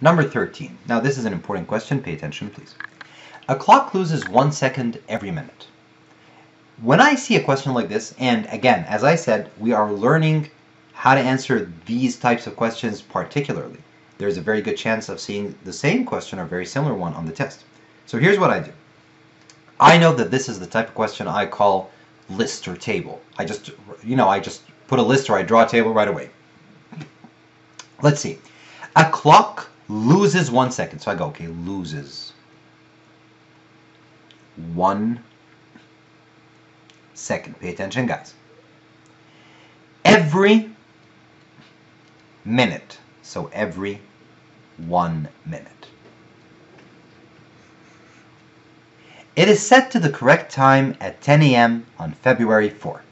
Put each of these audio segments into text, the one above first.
Number 13. Now this is an important question. Pay attention, please. A clock loses one second every minute. When I see a question like this, and again, as I said, we are learning how to answer these types of questions particularly. There's a very good chance of seeing the same question or very similar one on the test. So here's what I do. I know that this is the type of question I call list or table. I just, you know, I just put a list or I draw a table right away. Let's see. A clock loses one second. So I go, okay, loses one second. Pay attention, guys. Every minute. So every one minute. It is set to the correct time at 10 a.m. on February 4.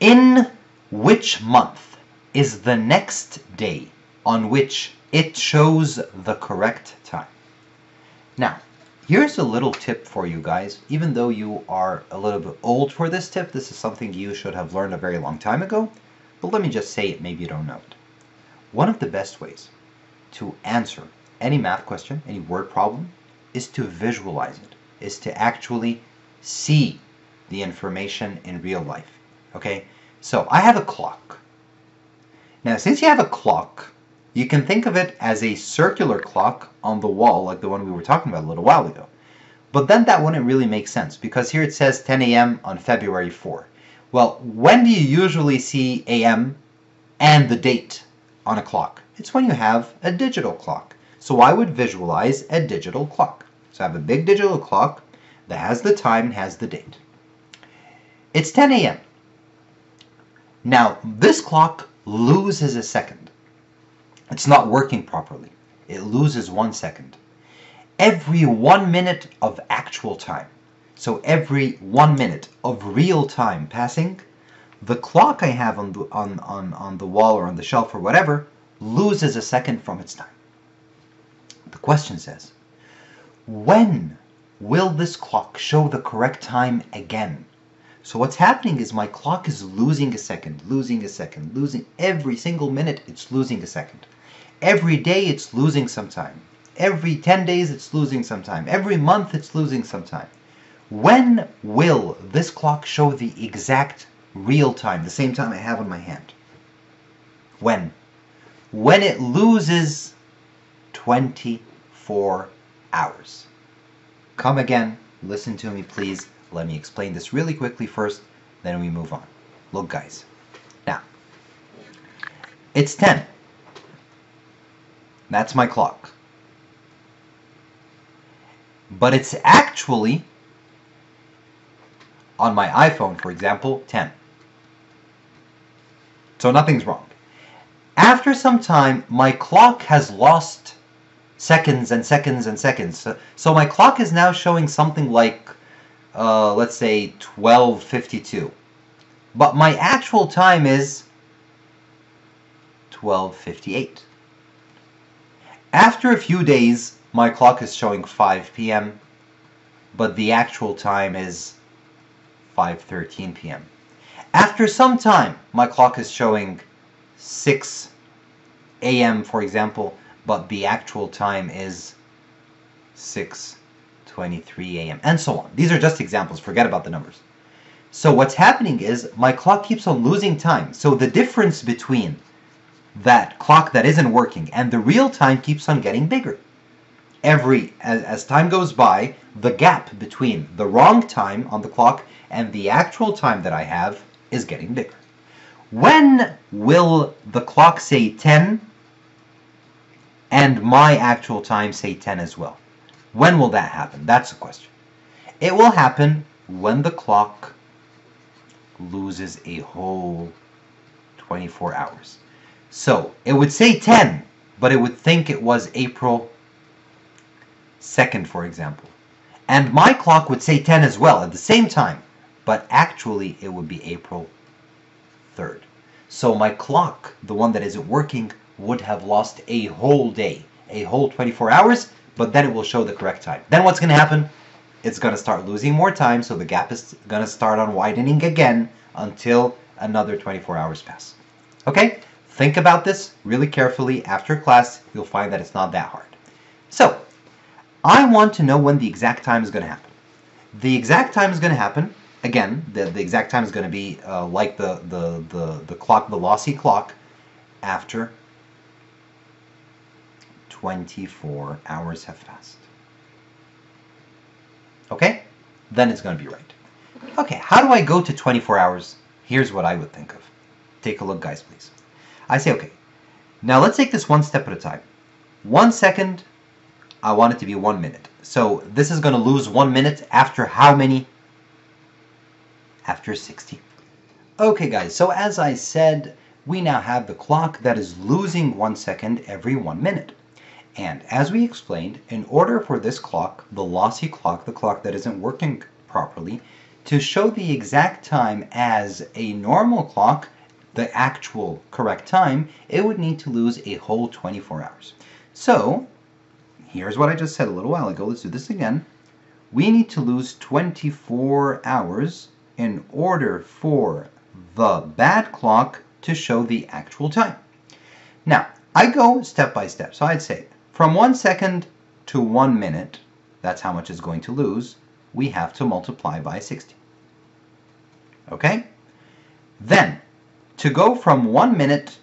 In which month is the next day on which it shows the correct time? Now, here's a little tip for you guys. Even though you are a little bit old for this tip, this is something you should have learned a very long time ago. But let me just say it, maybe you don't know it. One of the best ways to answer any math question, any word problem, is to visualize it, is to actually see the information in real life. Okay, so I have a clock. Now, since you have a clock, you can think of it as a circular clock on the wall, like the one we were talking about a little while ago. But then that wouldn't really make sense because here it says 10 a.m. on February 4. Well, when do you usually see a.m. and the date on a clock? It's when you have a digital clock. So I would visualize a digital clock. So I have a big digital clock that has the time and has the date. It's 10 a.m. Now, this clock loses a second. It's not working properly. It loses one second. Every one minute of actual time, so every one minute of real time passing, the clock I have on the, on, on, on the wall or on the shelf or whatever loses a second from its time. The question says, when will this clock show the correct time again? So what's happening is my clock is losing a second, losing a second, losing every single minute it's losing a second. Every day it's losing some time. Every 10 days it's losing some time. Every month it's losing some time. When will this clock show the exact real time, the same time I have on my hand? When? When it loses 24 hours. Come again, listen to me please. Let me explain this really quickly first, then we move on. Look guys, now, it's 10. That's my clock. But it's actually, on my iPhone for example, 10. So nothing's wrong. After some time, my clock has lost seconds and seconds and seconds. So, my clock is now showing something like, uh, let's say, 12.52. But my actual time is 12.58. After a few days, my clock is showing 5 p.m., but the actual time is 5.13 p.m. After some time, my clock is showing 6 a.m., for example, but the actual time is 6.23 a.m. and so on. These are just examples, forget about the numbers. So what's happening is my clock keeps on losing time. So the difference between that clock that isn't working and the real time keeps on getting bigger. Every, as, as time goes by, the gap between the wrong time on the clock and the actual time that I have is getting bigger. When will the clock say 10 and my actual time say 10 as well. When will that happen? That's the question. It will happen when the clock loses a whole 24 hours. So it would say 10, but it would think it was April 2nd, for example. And my clock would say 10 as well at the same time, but actually it would be April 3rd. So my clock, the one that isn't working, would have lost a whole day, a whole 24 hours, but then it will show the correct time. Then what's going to happen? It's going to start losing more time, so the gap is going to start on widening again until another 24 hours pass. Okay? Think about this really carefully. After class, you'll find that it's not that hard. So, I want to know when the exact time is going to happen. The exact time is going to happen, again, the, the exact time is going to be uh, like the, the, the, the clock, the lossy clock, after 24 hours have passed. Okay? Then it's going to be right. Okay, how do I go to 24 hours? Here's what I would think of. Take a look, guys, please. I say, okay, now let's take this one step at a time. One second, I want it to be one minute. So this is going to lose one minute after how many? After 60. Okay, guys, so as I said, we now have the clock that is losing one second every one minute. And as we explained, in order for this clock, the lossy clock, the clock that isn't working properly, to show the exact time as a normal clock, the actual correct time, it would need to lose a whole 24 hours. So, here's what I just said a little while ago. Let's do this again. We need to lose 24 hours in order for the bad clock to show the actual time. Now, I go step by step. So I'd say from one second to one minute, that's how much it's going to lose, we have to multiply by 60. Okay? Then, to go from one minute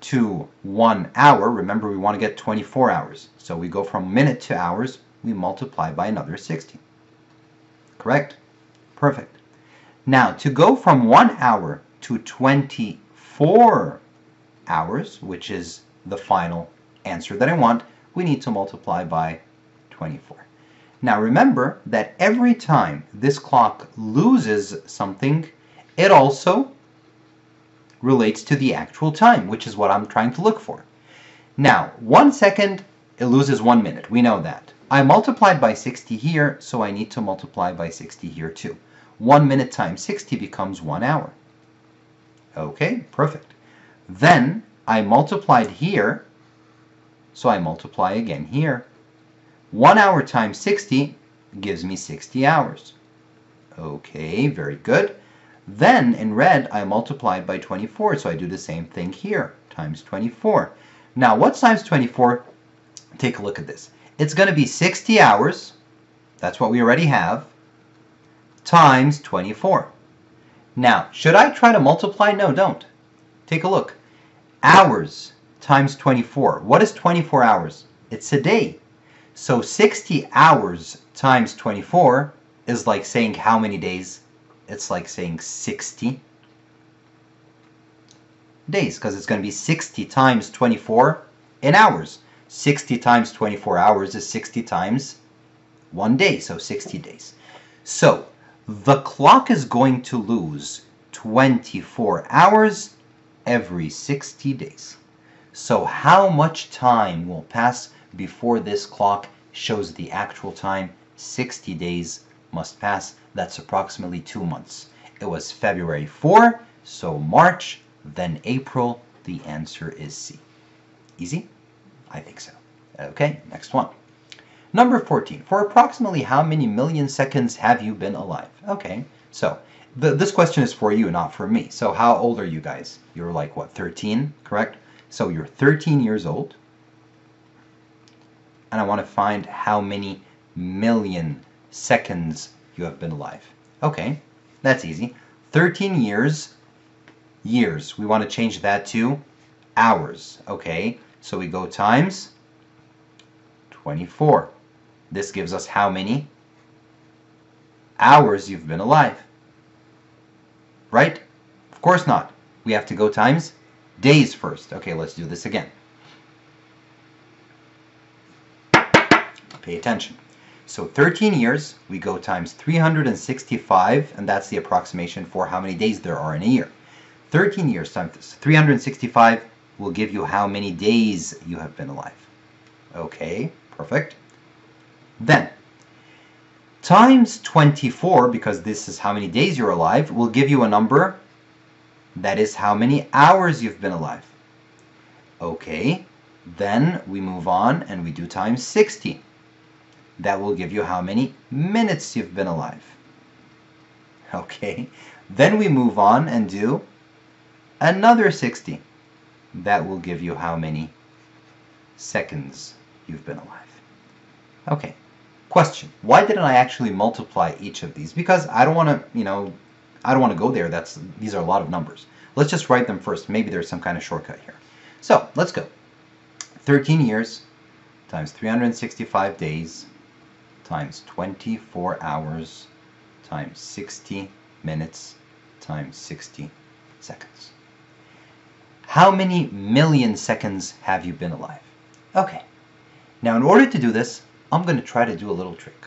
to one hour, remember we want to get 24 hours. So we go from minute to hours, we multiply by another 60. Correct? Perfect. Now, to go from one hour to 24 hours, which is the final answer that I want, we need to multiply by 24. Now remember that every time this clock loses something, it also relates to the actual time, which is what I'm trying to look for. Now, one second, it loses one minute. We know that. I multiplied by 60 here, so I need to multiply by 60 here too. One minute times 60 becomes one hour. Okay, perfect. Then I multiplied here, so I multiply again here. 1 hour times 60 gives me 60 hours. Okay, very good. Then in red, I multiplied by 24, so I do the same thing here, times 24. Now, what's times 24? Take a look at this. It's going to be 60 hours, that's what we already have, times 24. Now, should I try to multiply? No, don't. Take a look. Hours times 24. What is 24 hours? It's a day. So 60 hours times 24 is like saying how many days? It's like saying 60 days because it's going to be 60 times 24 in hours. 60 times 24 hours is 60 times one day, so 60 days. So the clock is going to lose 24 hours every 60 days. So how much time will pass before this clock shows the actual time? 60 days must pass. That's approximately two months. It was February 4, so March, then April. The answer is C. Easy? I think so. Okay, next one. Number 14. For approximately how many million seconds have you been alive? Okay, so the, this question is for you, not for me. So how old are you guys? You're like, what, 13, correct? So you're 13 years old, and I want to find how many million seconds you have been alive. Okay, that's easy. 13 years, years. We want to change that to hours. Okay, so we go times 24. This gives us how many hours you've been alive. Right? Of course not. We have to go times days first. Okay, let's do this again. Pay attention. So 13 years, we go times 365, and that's the approximation for how many days there are in a year. 13 years times 365 will give you how many days you have been alive. Okay, perfect. Then, times 24, because this is how many days you're alive, will give you a number that is how many hours you've been alive. Okay, then we move on and we do times 60. That will give you how many minutes you've been alive. Okay, then we move on and do another 60. that will give you how many seconds you've been alive. Okay, question. Why didn't I actually multiply each of these? Because I don't want to, you know, I don't want to go there. That's These are a lot of numbers. Let's just write them first. Maybe there's some kind of shortcut here. So, let's go. 13 years times 365 days times 24 hours times 60 minutes times 60 seconds. How many million seconds have you been alive? Okay. Now, in order to do this, I'm going to try to do a little trick.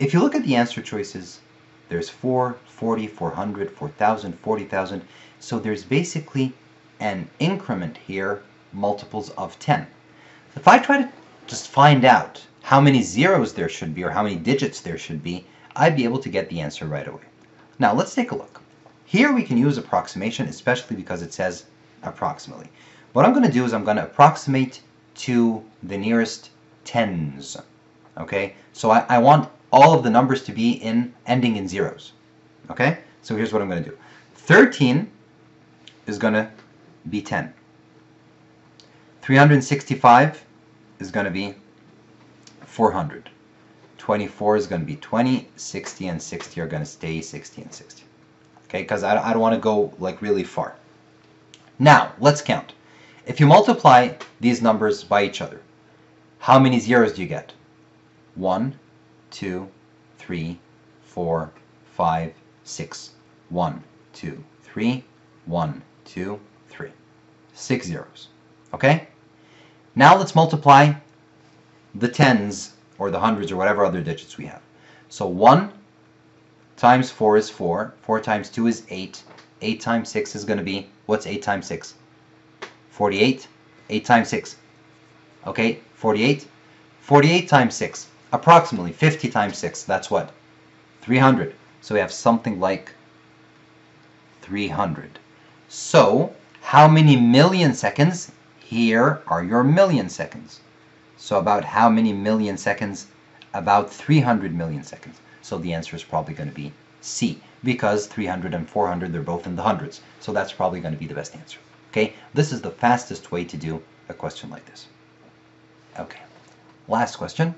If you look at the answer choices, there's 4, 40, 400, 4,000, 40,000. So there's basically an increment here, multiples of 10. If I try to just find out how many zeros there should be or how many digits there should be, I'd be able to get the answer right away. Now let's take a look. Here we can use approximation, especially because it says approximately. What I'm going to do is I'm going to approximate to the nearest tens. Okay, so I, I want all of the numbers to be in ending in zeros. Okay, so here's what I'm going to do. 13 is going to be 10. 365 is going to be 400. 24 is going to be 20, 60 and 60 are going to stay 60 and 60. Okay, because I, I don't want to go like really far. Now, let's count. If you multiply these numbers by each other, how many zeros do you get? 1, 2, 3, 4, 5, 6. 1, 2, 3, 1, 2, 3. Six zeros. Okay? Now let's multiply the tens or the hundreds or whatever other digits we have. So 1 times 4 is 4. 4 times 2 is 8. 8 times 6 is going to be, what's 8 times 6? 48. 8 times 6. Okay, 48. 48 times 6, approximately 50 times 6, that's what? 300. So we have something like 300. So, how many million seconds? Here are your million seconds. So about how many million seconds? About 300 million seconds. So the answer is probably going to be C, because 300 and 400, they're both in the hundreds. So that's probably going to be the best answer. Okay, this is the fastest way to do a question like this. Okay, last question,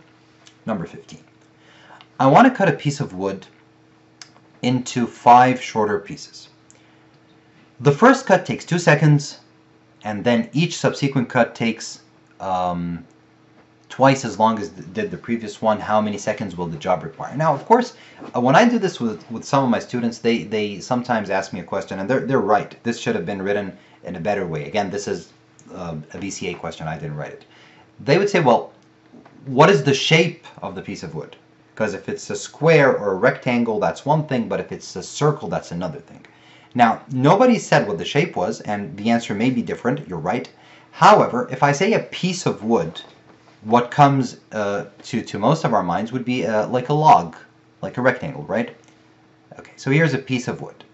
number 15. I want to cut a piece of wood into five shorter pieces. The first cut takes two seconds, and then each subsequent cut takes um, twice as long as did the previous one, how many seconds will the job require? Now, of course, uh, when I do this with, with some of my students, they, they sometimes ask me a question, and they're, they're right. This should have been written in a better way. Again, this is uh, a BCA question. I didn't write it. They would say, well, what is the shape of the piece of wood? Because if it's a square or a rectangle, that's one thing, but if it's a circle, that's another thing. Now, nobody said what the shape was, and the answer may be different. You're right. However, if I say a piece of wood, what comes uh, to, to most of our minds would be uh, like a log, like a rectangle, right? Okay, so here's a piece of wood.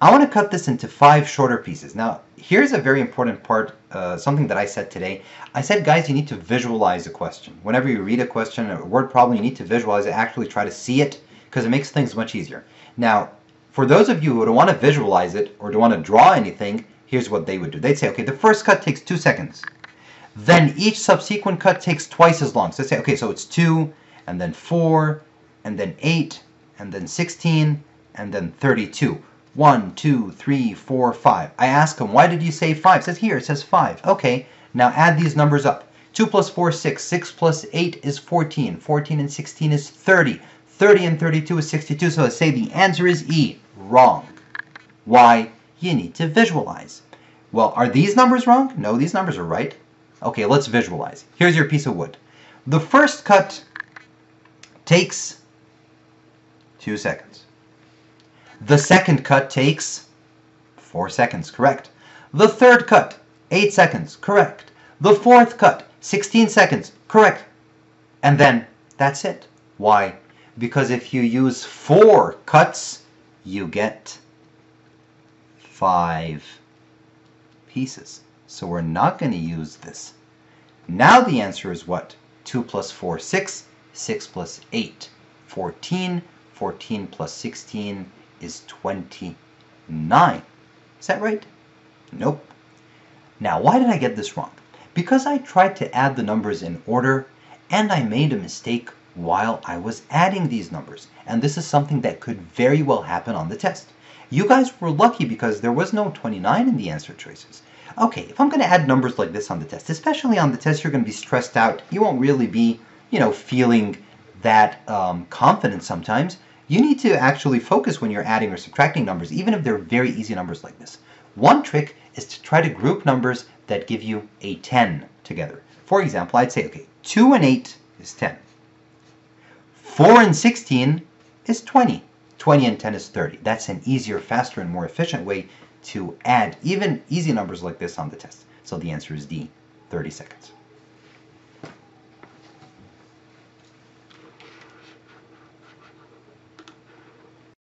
I want to cut this into five shorter pieces. Now, here's a very important part, uh, something that I said today. I said, guys, you need to visualize a question. Whenever you read a question, a word problem, you need to visualize it, actually try to see it, because it makes things much easier. Now, for those of you who don't want to visualize it or don't want to draw anything, here's what they would do. They'd say, okay, the first cut takes two seconds. Then each subsequent cut takes twice as long. So let's say, okay, so it's 2, and then 4, and then 8, and then 16, and then 32. 1, 2, 3, 4, 5. I ask him, why did you say 5? It says here, it says 5. Okay, now add these numbers up. 2 plus 4 is 6. 6 plus 8 is 14. 14 and 16 is 30. 30 and 32 is 62. So let's say the answer is E. Wrong. Why? You need to visualize. Well, are these numbers wrong? No, these numbers are right. Okay, let's visualize. Here's your piece of wood. The first cut takes two seconds. The second cut takes four seconds, correct. The third cut, eight seconds, correct. The fourth cut, 16 seconds, correct. And then that's it. Why? Because if you use four cuts, you get five pieces. So we're not going to use this. Now the answer is what? 2 plus 4, 6. 6 plus 8, 14. 14 plus 16 is 29. Is that right? Nope. Now, why did I get this wrong? Because I tried to add the numbers in order and I made a mistake while I was adding these numbers. And this is something that could very well happen on the test. You guys were lucky because there was no 29 in the answer choices. Okay, if I'm going to add numbers like this on the test, especially on the test, you're going to be stressed out. You won't really be, you know, feeling that um, confident sometimes. You need to actually focus when you're adding or subtracting numbers, even if they're very easy numbers like this. One trick is to try to group numbers that give you a 10 together. For example, I'd say, okay, 2 and 8 is 10. 4 and 16 is 20. 20 and 10 is 30. That's an easier, faster, and more efficient way to add even easy numbers like this on the test. So the answer is D, 30 seconds.